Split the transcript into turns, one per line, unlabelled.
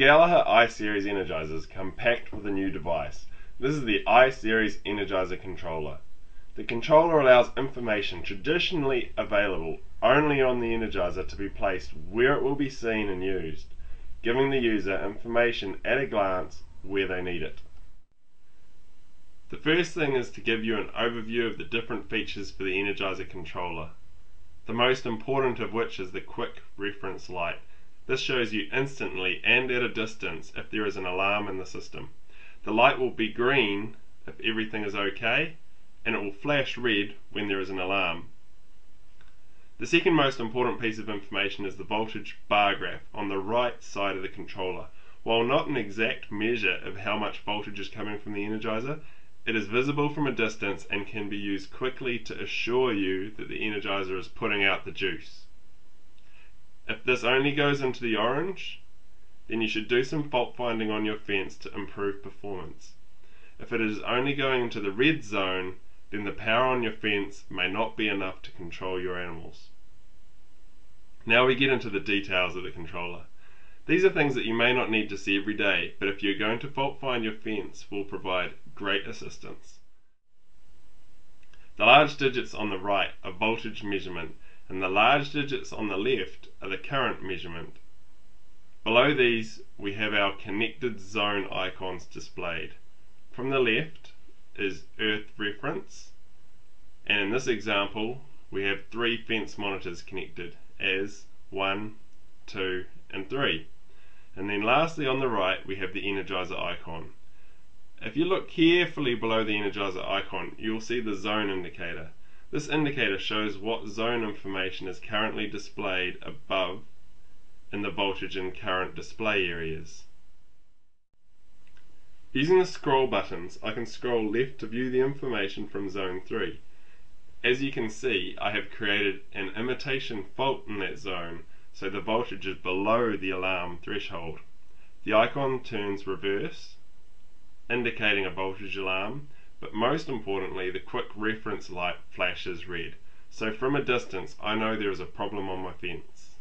Gallagher I-Series Energizers come packed with a new device. This is the I-Series Energizer controller. The controller allows information traditionally available only on the Energizer to be placed where it will be seen and used, giving the user information at a glance where they need it. The first thing is to give you an overview of the different features for the Energizer controller. The most important of which is the quick reference light. This shows you instantly and at a distance if there is an alarm in the system. The light will be green if everything is okay and it will flash red when there is an alarm. The second most important piece of information is the voltage bar graph on the right side of the controller. While not an exact measure of how much voltage is coming from the Energizer, it is visible from a distance and can be used quickly to assure you that the Energizer is putting out the juice. If this only goes into the orange, then you should do some fault finding on your fence to improve performance. If it is only going into the red zone, then the power on your fence may not be enough to control your animals. Now we get into the details of the controller. These are things that you may not need to see every day, but if you're going to fault find your fence will provide great assistance. The large digits on the right are voltage measurement and the large digits on the left are the current measurement. Below these we have our connected zone icons displayed. From the left is earth reference and in this example we have three fence monitors connected as 1, 2 and 3. And then lastly on the right we have the energizer icon. If you look carefully below the energizer icon you'll see the zone indicator. This indicator shows what zone information is currently displayed above in the voltage and current display areas. Using the scroll buttons I can scroll left to view the information from zone 3. As you can see I have created an imitation fault in that zone so the voltage is below the alarm threshold. The icon turns reverse indicating a voltage alarm but most importantly the quick reference light flashes red. So from a distance I know there is a problem on my fence.